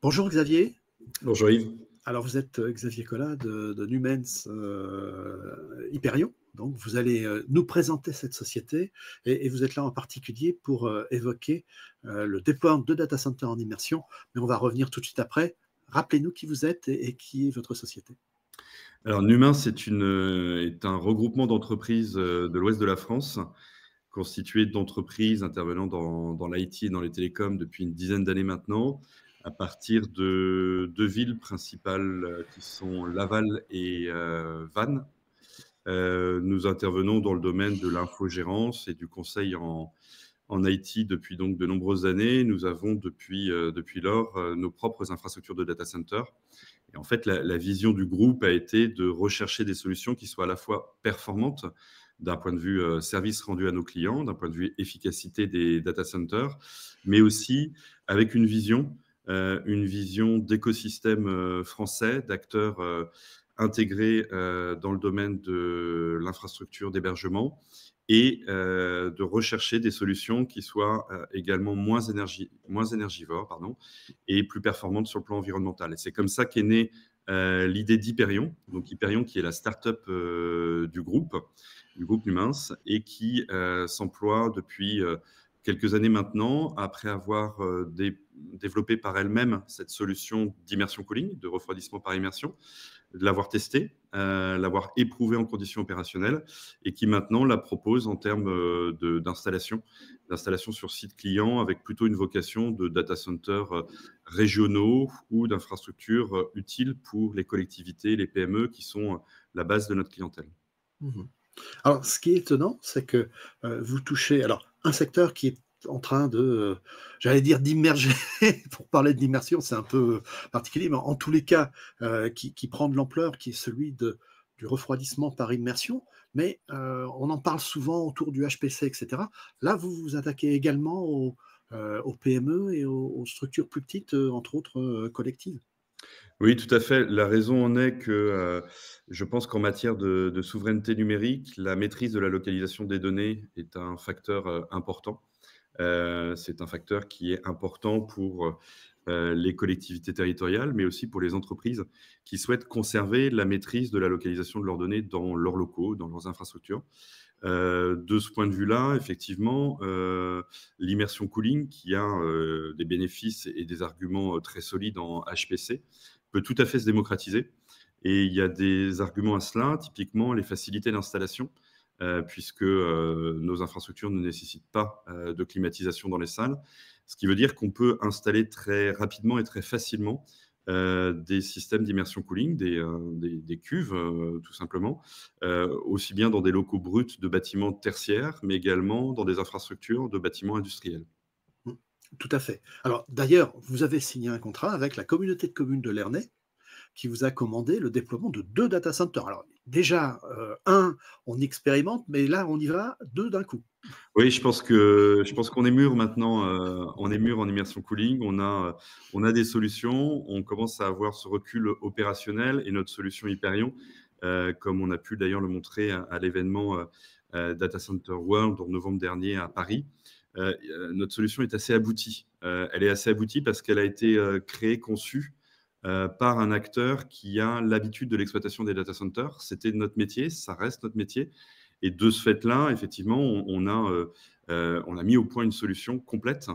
Bonjour Xavier. Bonjour Yves. Alors vous êtes euh, Xavier Collat de, de Numens euh, Hyperion. Donc vous allez euh, nous présenter cette société et, vous êtes là en particulier pour évoquer le déploiement de data center en immersion. Mais on va revenir tout de suite après. Rappelez-nous qui vous êtes et, qui est votre société. Alors Numens est, est un regroupement d'entreprises de l'ouest de la France constitué d'entreprises intervenant dans, dans l'IT et dans les télécoms depuis une dizaine d'années maintenant, à partir de deux villes principales euh, qui sont Laval et euh, Vannes. Euh, nous intervenons dans le domaine de l'infogérance et du conseil en, en IT depuis donc de nombreuses années. Nous avons depuis, depuis lors nos propres infrastructures de data center. Et en fait, la, vision du groupe a été de rechercher des solutions qui soient à la fois performantes d'un point de vue service rendu à nos clients, d'un point de vue efficacité des data centers, mais aussi avec une vision une vision d'écosystème euh, français, d'acteurs euh, intégrés dans le domaine de l'infrastructure d'hébergement et de rechercher des solutions qui soient également moins, énergie, moins énergivores pardon, et plus performantes sur le plan environnemental. C'est comme ça qu'est née l'idée d'Hyperion, donc Hyperion qui est la start-up du groupe, du groupe Numens, et qui s'emploie depuis quelques années maintenant, après avoir euh, développé par elle-même cette solution d'immersion cooling, de refroidissement par immersion, de l'avoir testée, euh, l'avoir éprouvée en conditions opérationnelles, et qui maintenant la propose en termes euh, d'installation, d'installation sur site client, avec plutôt une vocation de data centers régionaux ou d'infrastructures utiles pour les collectivités, les PME, qui sont la base de notre clientèle. Mmh alors, ce qui est étonnant, c'est que vous touchez. Alors, un secteur qui est en train de, euh, j'allais dire d'immerger, pour parler d'immersion, c'est un peu particulier, mais en tous les cas, euh, qui, prend de l'ampleur, qui est celui du refroidissement par immersion, mais euh, on en parle souvent autour du HPC, etc. Là, vous vous attaquez également aux, PME et aux, structures plus petites, entre autres collectives. Oui, tout à fait. La raison en est que je pense qu'en matière de, souveraineté numérique, la maîtrise de la localisation des données est un facteur important. c'est un facteur qui est important pour les collectivités territoriales, mais aussi pour les entreprises qui souhaitent conserver la maîtrise de la localisation de leurs données dans leurs locaux, dans leurs infrastructures. de ce point de vue-là, effectivement, l'immersion cooling, qui a des bénéfices et des arguments très solides en HPC, peut tout à fait se démocratiser. Et il y a des arguments à cela, typiquement les facilités d'installation, euh, puisque euh, nos infrastructures ne nécessitent pas euh, de climatisation dans les salles, ce qui veut dire qu'on peut installer très rapidement et très facilement des systèmes d'immersion cooling, des, des, cuves tout simplement, aussi bien dans des locaux bruts de bâtiments tertiaires, mais également dans des infrastructures de bâtiments industriels. Tout à fait. Alors d'ailleurs, vous avez signé un contrat avec la communauté de communes de Lernay qui vous a commandé le déploiement de deux data centers. Alors déjà, euh, un, on expérimente, mais là, on y va deux d'un coup. Oui, je pense que je pense qu'on est mûr maintenant. Euh, on est mûr en immersion cooling. On a on a des solutions. On commence à avoir ce recul opérationnel et notre solution Hyperion, euh, comme on a pu d'ailleurs le montrer à, l'événement Data Center World en novembre dernier à Paris. Notre solution est assez aboutie. Elle est assez aboutie parce qu'elle a été créée, conçue par un acteur qui a l'habitude de l'exploitation des data centers. C'était notre métier, ça reste notre métier. Et de ce fait-là, effectivement, on, a, on a mis au point une solution complète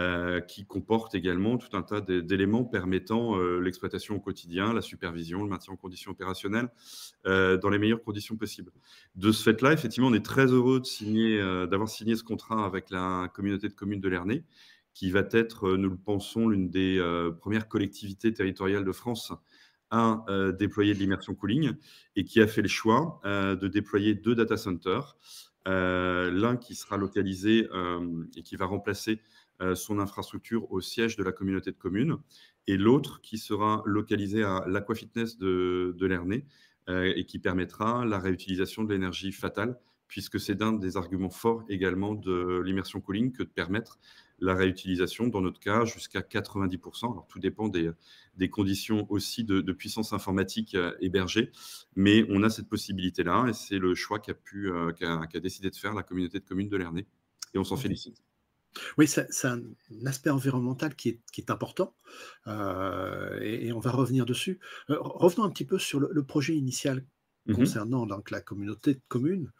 euh, qui comporte également tout un tas d'éléments permettant euh, l'exploitation au quotidien, la supervision, le maintien en conditions opérationnelles euh, dans les meilleures conditions possibles. De ce fait-là, effectivement, on est très heureux d'avoir signé ce contrat avec la communauté de communes de Lernay, qui va être, nous le pensons, l'une des premières collectivités territoriales de France à déployer de l'immersion cooling et qui a fait le choix de déployer deux data centers. L'un qui sera localisé et qui va remplacer euh, son infrastructure au siège de la communauté de communes, et l'autre qui sera localisé à l'Aquafitness de, de Lernay euh, et qui permettra la réutilisation de l'énergie fatale, puisque c'est un des arguments forts également de l'immersion cooling que de permettre la réutilisation, dans notre cas, jusqu'à 90%. Alors, tout dépend des, des conditions aussi de, puissance informatique euh, hébergée, mais on a cette possibilité-là et c'est le choix qu'a pu, qu'a, décidé de faire la communauté de communes de Lernay et on s'en félicite. Oui, c'est un aspect environnemental qui est, important euh, et, on va revenir dessus. Euh, revenons un petit peu sur le projet initial. Mmh concernant donc la communauté de communes,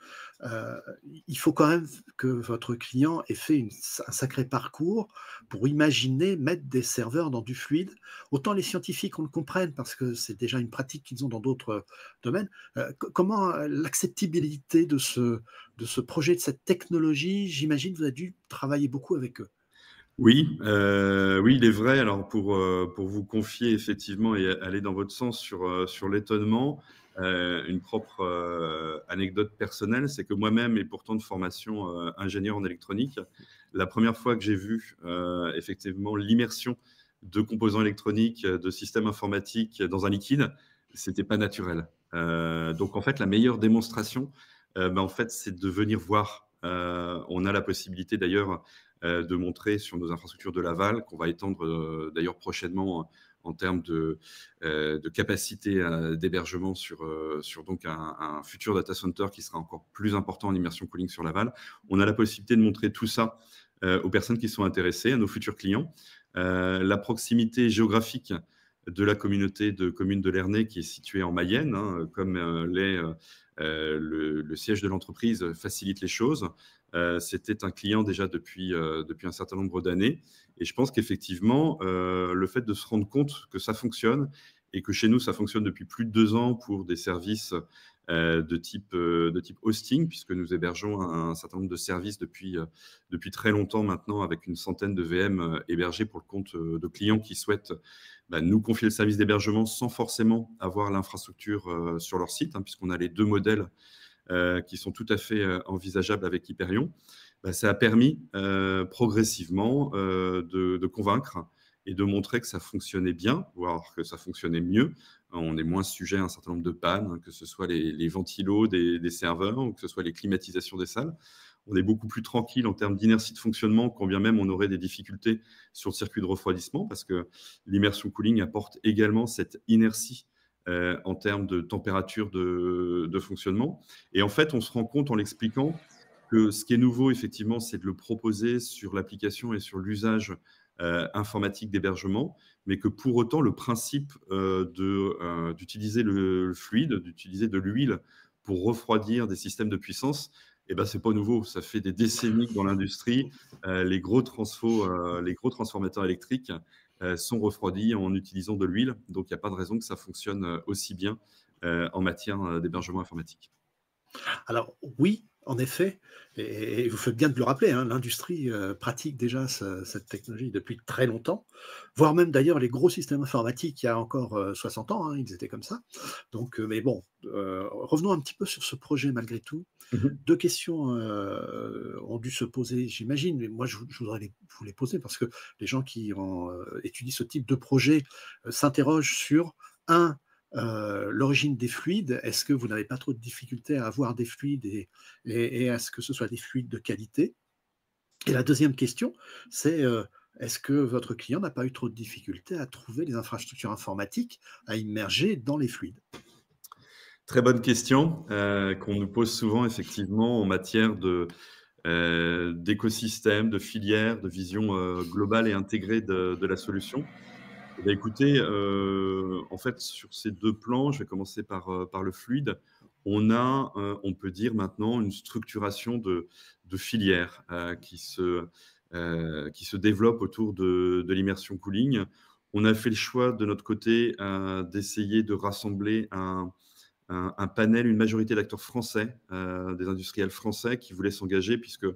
euh, il faut quand même que votre client ait fait un sacré parcours pour imaginer mettre des serveurs dans du fluide. Autant les scientifiques, on le comprenne parce que c'est déjà une pratique qu'ils ont dans d'autres domaines. Euh, comment euh, l'acceptabilité de ce, de ce projet, de cette technologie, j'imagine vous avez dû travailler beaucoup avec eux. Oui, oui, il est vrai. Alors pour, pour vous confier effectivement et aller dans votre sens sur, sur l'étonnement, euh, une propre euh, anecdote personnelle, c'est que moi-même, et pourtant de formation euh, ingénieur en électronique, la première fois que j'ai vu effectivement l'immersion de composants électroniques, de systèmes informatiques dans un liquide, c'était pas naturel. donc en fait, la meilleure démonstration, ben, en fait, c'est de venir voir. on a la possibilité d'ailleurs de montrer sur nos infrastructures de Laval, qu'on va étendre d'ailleurs prochainement en termes de, euh, capacité euh, d'hébergement sur, euh, donc un, futur data center qui sera encore plus important en immersion cooling sur Laval. On a la possibilité de montrer tout ça aux personnes qui sont intéressées, à nos futurs clients. la proximité géographique de la communauté de communes de Lernay qui est située en Mayenne, hein, comme le, siège de l'entreprise, facilite les choses. C'était un client déjà depuis un certain nombre d'années et je pense qu'effectivement, euh, le fait de se rendre compte que ça fonctionne et que chez nous, ça fonctionne depuis plus de deux ans pour des services euh, de, type, euh, de type hosting, puisque nous hébergeons un, certain nombre de services depuis, depuis très longtemps maintenant, avec une centaine de VM hébergés pour le compte de clients qui souhaitent bah, nous confier le service d'hébergement sans forcément avoir l'infrastructure sur leur site, hein, puisqu'on a les deux modèles qui sont tout à fait envisageables avec Hyperion. Bah, ça a permis euh, progressivement euh, de, convaincre et de montrer que ça fonctionnait bien, voire que ça fonctionnait mieux. On est moins sujet à un certain nombre de pannes, hein, que ce soit les, ventilos des, serveurs ou que ce soit les climatisations des salles. On est beaucoup plus tranquille en termes d'inertie de fonctionnement, quand bien même on aurait des difficultés sur le circuit de refroidissement, parce que l'immersion cooling apporte également cette inertie euh, en termes de température de, de, fonctionnement. Et en fait, on se rend compte en l'expliquant ce qui est nouveau, effectivement, c'est de le proposer sur l'application et sur l'usage euh, informatique d'hébergement, mais que pour autant, le principe euh, euh, d'utiliser le, fluide, d'utiliser de l'huile pour refroidir des systèmes de puissance, eh ben, ce n'est pas nouveau. Ça fait des décennies dans l'industrie. les, gros les gros transformateurs électriques sont refroidis en utilisant de l'huile. Donc, il n'y a pas de raison que ça fonctionne aussi bien en matière d'hébergement informatique. Alors oui, en effet, et, vous faites bien de le rappeler, hein, l'industrie euh, pratique déjà cette technologie depuis très longtemps, voire même d'ailleurs les gros systèmes informatiques il y a encore 60 euh, ans, hein, ils étaient comme ça. Donc, euh, mais bon, revenons un petit peu sur ce projet malgré tout. Mmh Deux questions ont dû se poser, j'imagine, mais moi je, voudrais vous les poser parce que les gens qui ont étudié ce type de projet s'interrogent sur un euh, l'origine des fluides, est-ce que vous n'avez pas trop de difficultés à avoir des fluides et, à ce que ce soit des fluides de qualité? Et la deuxième question, c'est euh, est-ce que votre client n'a pas eu trop de difficultés à trouver les infrastructures informatiques à immerger dans les fluides? Très bonne question euh, qu'on nous pose souvent effectivement en matière de, d'écosystème, de filière, de vision globale et intégrée de la solution. Eh ben, écoutez, euh, en fait, sur ces deux plans, je vais commencer par, euh, le fluide. On a, euh, on peut dire maintenant, une structuration de, filières qui, se, développe autour de, l'immersion cooling. On a fait le choix de notre côté d'essayer de rassembler un, un, panel, une majorité d'acteurs français, des industriels français qui voulaient s'engager, puisque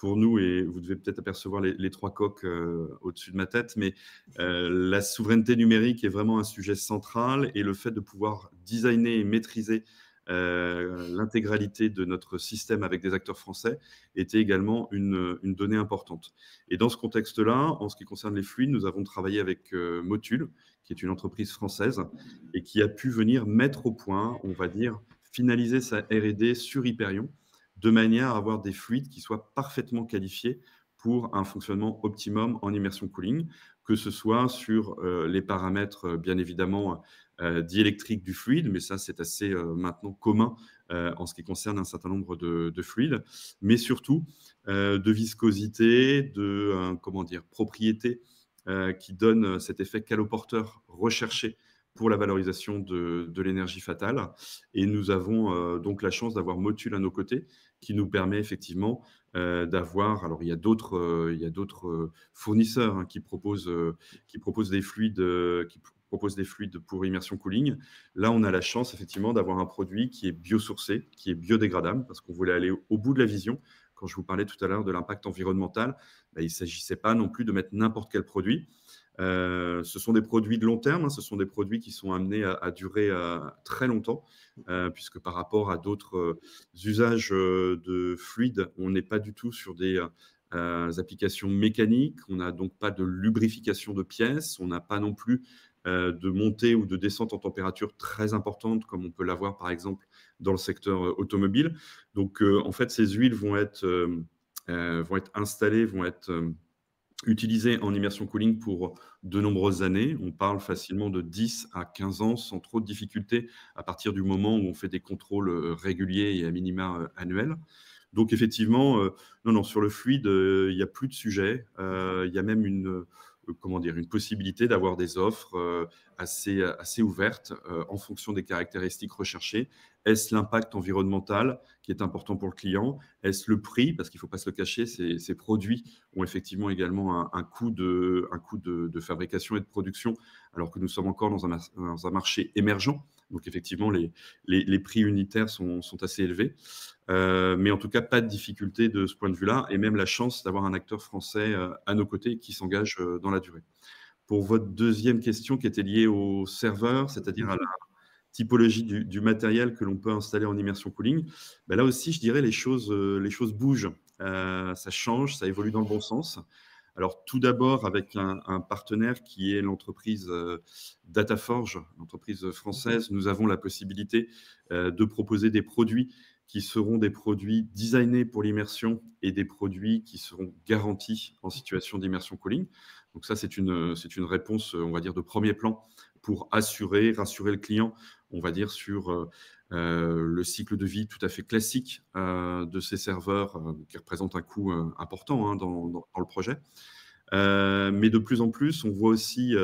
pour nous, et vous devez peut-être apercevoir les, trois coques euh, au-dessus de ma tête, mais euh, la souveraineté numérique est vraiment un sujet central et le fait de pouvoir designer et maîtriser euh, l'intégralité de notre système avec des acteurs français était également une, donnée importante. Et dans ce contexte-là, en ce qui concerne les fluides, nous avons travaillé avec Motul, qui est une entreprise française et qui a pu venir mettre au point, on va dire, finaliser sa R&D sur Hyperion de manière à avoir des fluides qui soient parfaitement qualifiés pour un fonctionnement optimum en immersion cooling, que ce soit sur euh, les paramètres, euh, bien évidemment, diélectrique du fluide, mais ça, c'est assez maintenant commun en ce qui concerne un certain nombre de, de fluides, mais surtout de viscosité, de comment dire, propriété qui donne cet effet caloporteur recherché pour la valorisation de, l'énergie fatale. Et nous avons euh, donc la chance d'avoir Motul à nos côtés, qui nous permet effectivement euh, d'avoir. Alors, il y a d'autres, euh, d'autres fournisseurs hein, qui proposent, qui proposent des fluides, qui des fluides pour immersion cooling. Là, on a la chance effectivement d'avoir un produit qui est biosourcé, qui est biodégradable, parce qu'on voulait aller au bout de la vision. Quand je vous parlais tout à l'heure de l'impact environnemental, bah, il ne s'agissait pas non plus de mettre n'importe quel produit. Euh, ce sont des produits de long terme, hein. ce sont des produits qui sont amenés à, durer euh, très longtemps, euh, puisque par rapport à d'autres usages de fluides, on n'est pas du tout sur des applications mécaniques, on n'a donc pas de lubrification de pièces, on n'a pas non plus de montée ou de descente en température très importante, comme on peut l'avoir par exemple dans le secteur automobile. Donc en fait, ces huiles vont être, vont être installées, vont être utilisé en immersion cooling pour de nombreuses années. On parle facilement de 10 à 15 ans sans trop de difficultés à partir du moment où on fait des contrôles euh, réguliers et à minima euh, annuels. Donc effectivement, euh, non, non, sur le fluide, il n'y a plus de sujet. il y a même une, dire, une possibilité d'avoir des offres assez, assez ouvertes en fonction des caractéristiques recherchées. Est-ce l'impact environnemental qui est important pour le client? Est-ce le prix? Parce qu'il ne faut pas se le cacher, ces, produits ont effectivement également un, coût, de, fabrication et de production, alors que nous sommes encore dans un marché émergent. Donc effectivement, les, prix unitaires sont, assez élevés. Euh, mais en tout cas, pas de difficulté de ce point de vue-là, et même la chance d'avoir un acteur français euh, à nos côtés qui s'engage euh, dans la durée. Pour votre deuxième question qui était liée au serveur, c'est-à-dire à la, typologie du, matériel que l'on peut installer en immersion cooling, ben là aussi, je dirais, les choses, les choses bougent. Ça change, ça évolue dans le bon sens. Alors, tout d'abord, avec un, partenaire qui est l'entreprise euh, Dataforge, l'entreprise française, nous avons la possibilité de proposer des produits qui seront des produits designés pour l'immersion et des produits qui seront garantis en situation d'immersion cooling. Donc ça, c'est une, c'est une réponse, on va dire, de premier plan pour assurer, rassurer le client on va dire, sur euh, euh, le cycle de vie tout à fait classique euh, de ces serveurs qui représentent un coût important hein, dans, le projet. mais de plus en plus, on voit aussi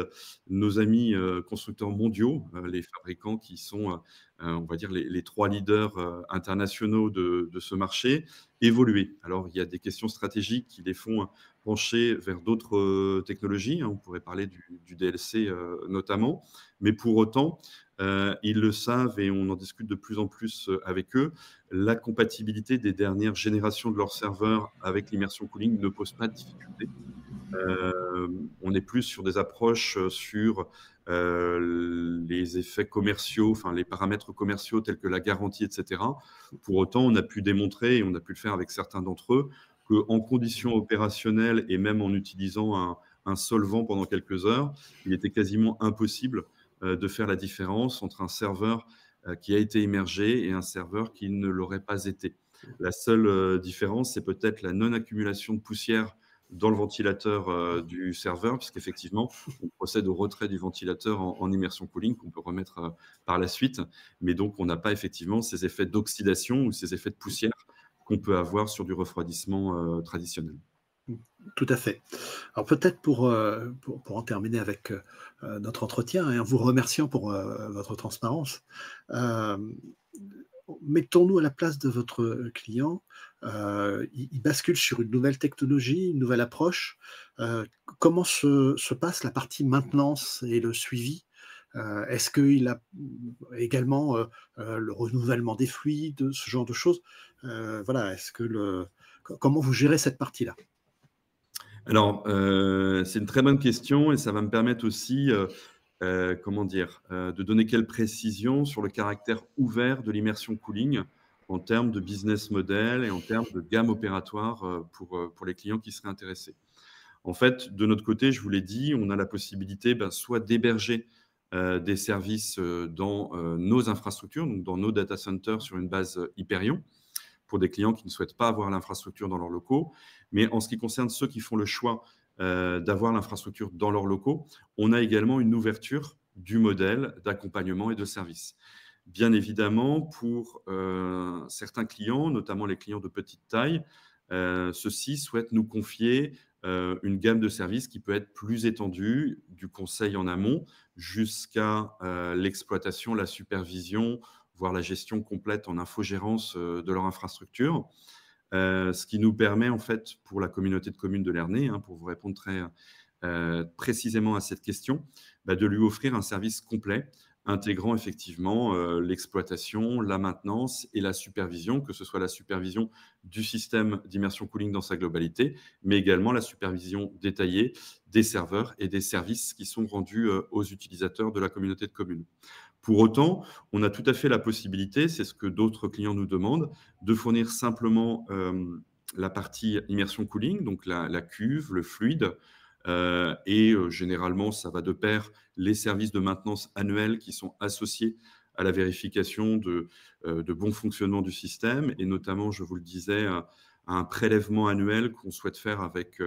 nos amis constructeurs mondiaux, les fabricants qui sont, on va dire, les, trois leaders internationaux de, ce marché, évoluer. Alors, il y a des questions stratégiques qui les font pencher vers d'autres technologies. Hein. on pourrait parler du, DLC notamment. Mais pour autant, euh, ils le savent et on en discute de plus en plus euh, avec eux. La compatibilité des dernières générations de leurs serveurs avec l'immersion cooling ne pose pas de difficulté. Euh, on est plus sur des approches sur les effets commerciaux, enfin les paramètres commerciaux tels que la garantie, etc. Pour autant, on a pu démontrer, et on a pu le faire avec certains d'entre eux, qu'en conditions opérationnelles et même en utilisant un, solvant pendant quelques heures, il était quasiment impossible euh, de faire la différence entre un serveur euh, qui a été immergé et un serveur qui ne l'aurait pas été. La seule euh, différence, c'est peut-être la non-accumulation de poussière dans le ventilateur du serveur, puisqu'effectivement, on procède au retrait du ventilateur en, immersion cooling qu'on peut remettre par la suite. Mais donc, on n'a pas effectivement ces effets d'oxydation ou ces effets de poussière qu'on peut avoir sur du refroidissement traditionnel. Tout à fait. Alors peut-être pour, euh, pour, en terminer avec euh, notre entretien et en vous remerciant pour euh, votre transparence, mettons-nous à la place de votre client. Il, bascule sur une nouvelle technologie, une nouvelle approche. comment se, se, passe la partie maintenance et le suivi? Est-ce qu'il a également le renouvellement des fluides, ce genre de choses? Voilà. Est-ce que le comment vous gérez cette partie-là? Alors, euh, c'est une très bonne question et ça va me permettre aussi, euh, euh, comment dire, de donner quelques précisions sur le caractère ouvert de l'immersion cooling en termes de business model et en termes de gamme opératoire pour, pour les clients qui seraient intéressés. En fait, de notre côté, je vous l'ai dit, on a la possibilité ben, soit d'héberger des services dans nos infrastructures, donc dans nos data centers sur une base Hyperion, pour des clients qui ne souhaitent pas avoir l'infrastructure dans leurs locaux. Mais en ce qui concerne ceux qui font le choix euh, d'avoir l'infrastructure dans leurs locaux, on a également une ouverture du modèle d'accompagnement et de service. Bien évidemment, pour certains clients, notamment les clients de petite taille, ceux-ci souhaitent nous confier une gamme de services qui peut être plus étendue, du conseil en amont jusqu'à l'exploitation, la supervision, voire la gestion complète en infogérance de leur infrastructure. ce qui nous permet, en fait, pour la communauté de communes de l'Ernée, hein, pour vous répondre très précisément à cette question, bah, de lui offrir un service complet intégrant effectivement euh, l'exploitation, la maintenance et la supervision, que ce soit la supervision du système d'immersion cooling dans sa globalité, mais également la supervision détaillée des serveurs et des services qui sont rendus euh, aux utilisateurs de la communauté de communes. Pour autant, on a tout à fait la possibilité, c'est ce que d'autres clients nous demandent, de fournir simplement euh, la partie immersion cooling, donc la, cuve, le fluide, euh, et euh, généralement, ça va de pair les services de maintenance annuels qui sont associés à la vérification de bon fonctionnement du système, et notamment, je vous le disais, un prélèvement annuel qu'on souhaite faire avec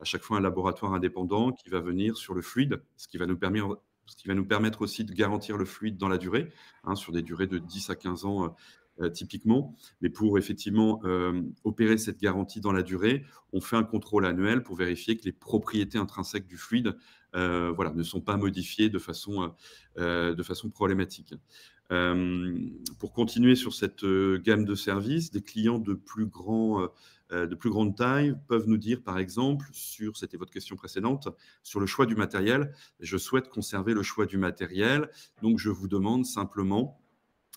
à chaque fois un laboratoire indépendant qui va venir sur le fluide, ce qui va nous permettre, ce qui va nous permettre aussi de garantir le fluide dans la durée, hein, sur des durées de 10 à 15 ans euh, typiquement. Mais pour effectivement euh, opérer cette garantie dans la durée, on fait un contrôle annuel pour vérifier que les propriétés intrinsèques du fluide euh, voilà, ne sont pas modifiées de façon, de façon problématique. pour continuer sur cette gamme de services, des clients de plus, grand, de plus grande taille peuvent nous dire, par exemple, sur, c'était votre question précédente, sur le choix du matériel, je souhaite conserver le choix du matériel, donc je vous demande simplement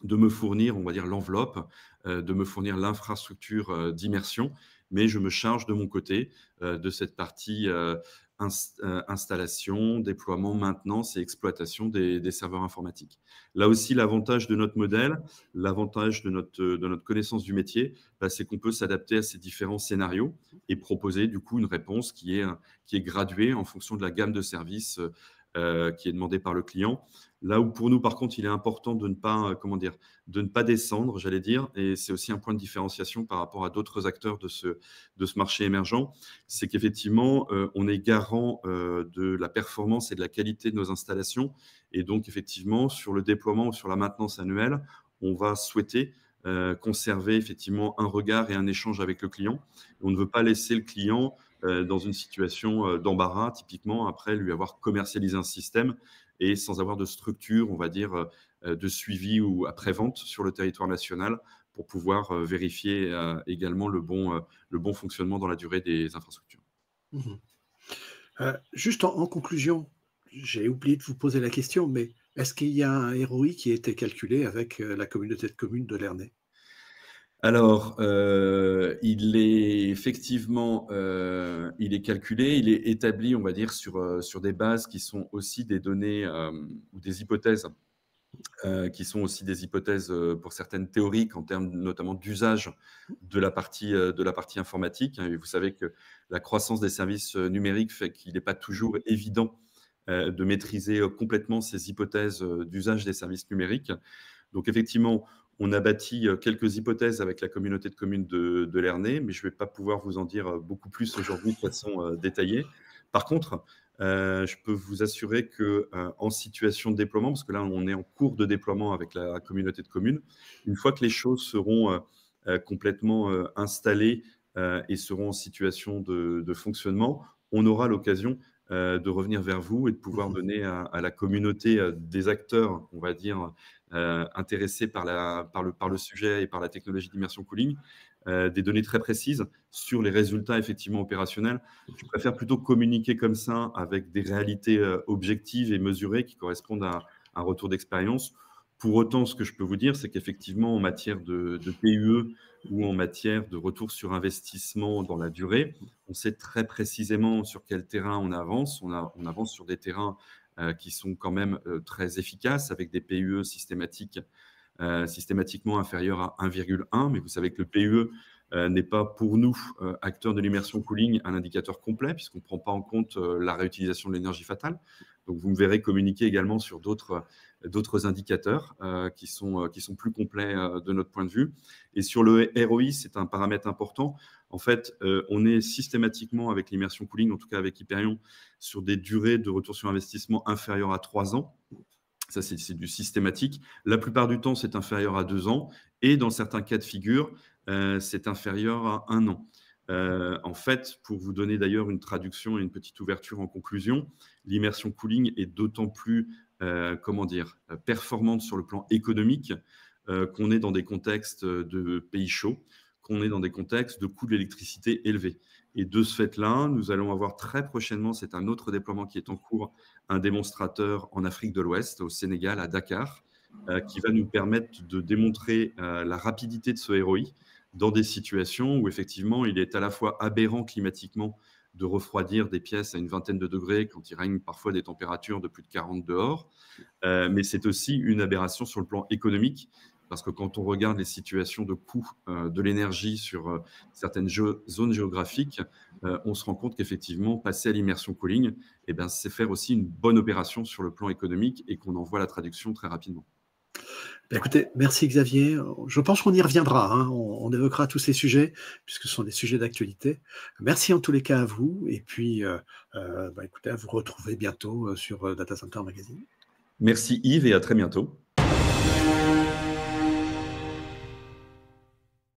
de me fournir, on va dire, l'enveloppe, euh, de me fournir l'infrastructure euh, d'immersion, mais je me charge de mon côté euh, de cette partie installation, déploiement, maintenance et exploitation des, serveurs informatiques. Là aussi, l'avantage de notre modèle, l'avantage de notre, connaissance du métier, bah, c'est qu'on peut s'adapter à ces différents scénarios et proposer du coup une réponse qui est, qui est graduée en fonction de la gamme de services euh, qui est demandé par le client. Là où pour nous, par contre, il est important de ne pas, euh, comment dire, de ne pas descendre, j'allais dire, et c'est aussi un point de différenciation par rapport à d'autres acteurs de ce, de ce marché émergent, c'est qu'effectivement, euh, on est garant de la performance et de la qualité de nos installations, et donc effectivement, sur le déploiement ou sur la maintenance annuelle, on va souhaiter conserver effectivement un regard et un échange avec le client. On ne veut pas laisser le client dans une situation euh, d'embarras, typiquement, après lui avoir commercialisé un système et sans avoir de structure, on va dire, euh, de suivi ou après-vente sur le territoire national pour pouvoir vérifier également le bon, le bon fonctionnement dans la durée des infrastructures. Mmh juste en, conclusion, j'ai oublié de vous poser la question, mais est-ce qu'il y a un ROI qui a été calculé avec la communauté de communes de Lernay? Alors, euh, il est effectivement, euh, il est calculé, il est établi, on va dire, sur, euh, sur des bases qui sont aussi des données ou des hypothèses, qui sont aussi des hypothèses pour certaines théoriques en termes notamment d'usage de la partie de la partie informatique. Et vous savez que la croissance des services numériques fait qu'il n'est pas toujours évident de maîtriser complètement ces hypothèses d'usage des services numériques. Donc effectivement, on a bâti euh, quelques hypothèses avec la communauté de communes de, de Lernay, mais je ne vais pas pouvoir vous en dire euh, beaucoup plus aujourd'hui de façon euh, détaillée. Par contre, je peux vous assurer que en situation de déploiement, parce que là on est en cours de déploiement avec la communauté de communes, une fois que les choses seront complètement installées et seront en situation de, de fonctionnement, on aura l'occasion de revenir vers vous et de pouvoir mmh donner à, la communauté des acteurs, on va dire, euh, intéressés par, le, sujet et par la technologie d'immersion cooling, des données très précises sur les résultats effectivement opérationnels. Je préfère plutôt communiquer comme ça avec des réalités objectives et mesurées qui correspondent à un retour d'expérience pour autant, ce que je peux vous dire, c'est qu'effectivement, en matière de, PUE ou en matière de retour sur investissement dans la durée, on sait très précisément sur quel terrain on avance. On, avance sur des terrains euh, qui sont quand même euh, très efficaces, avec des PUE systématiques, euh, systématiquement inférieurs à 1,1. Mais vous savez que le PUE n'est pas pour nous, acteurs de l'immersion cooling, un indicateur complet, puisqu'on ne prend pas en compte la réutilisation de l'énergie fatale. Donc, vous me verrez communiquer également sur d'autres d'autres indicateurs euh, qui, sont, euh, qui sont plus complets euh, de notre point de vue. Et sur le ROI, c'est un paramètre important. En fait, on est systématiquement avec l'immersion cooling, en tout cas avec Hyperion, sur des durées de retour sur investissement inférieures à trois ans. Ça, c'est du systématique. La plupart du temps, c'est inférieur à deux ans. Et dans certains cas de figure, c'est inférieur à un an. En fait, pour vous donner d'ailleurs une traduction et une petite ouverture en conclusion, l'immersion cooling est d'autant plus, comment dire, performante sur le plan économique qu'on est dans des contextes de pays chauds, qu'on est dans des contextes de coûts de l'électricité élevés. Et de ce fait-là, nous allons avoir très prochainement, c'est un autre déploiement qui est en cours, un démonstrateur en Afrique de l'Ouest, au Sénégal, à Dakar, euh, qui va nous permettre de démontrer euh, la rapidité de ce ROI dans des situations où effectivement il est à la fois aberrant climatiquement de refroidir des pièces à une vingtaine de degrés quand il règne parfois des températures de plus de 40 dehors, euh, mais c'est aussi une aberration sur le plan économique parce que quand on regarde les situations de coût euh, de l'énergie sur euh, certaines zones géographiques, on se rend compte qu'effectivement, passer à l'immersion cooling, eh ben, c'est faire aussi une bonne opération sur le plan économique et qu'on en voit la traduction très rapidement. Ben, merci Xavier. Je pense qu'on y reviendra. Hein. On, évoquera tous ces sujets, puisque ce sont des sujets d'actualité. Merci en tous les cas à vous. Et puis, ben, écoutez, à vous retrouver bientôt sur Data Center Magazine. Merci Yves et à très bientôt.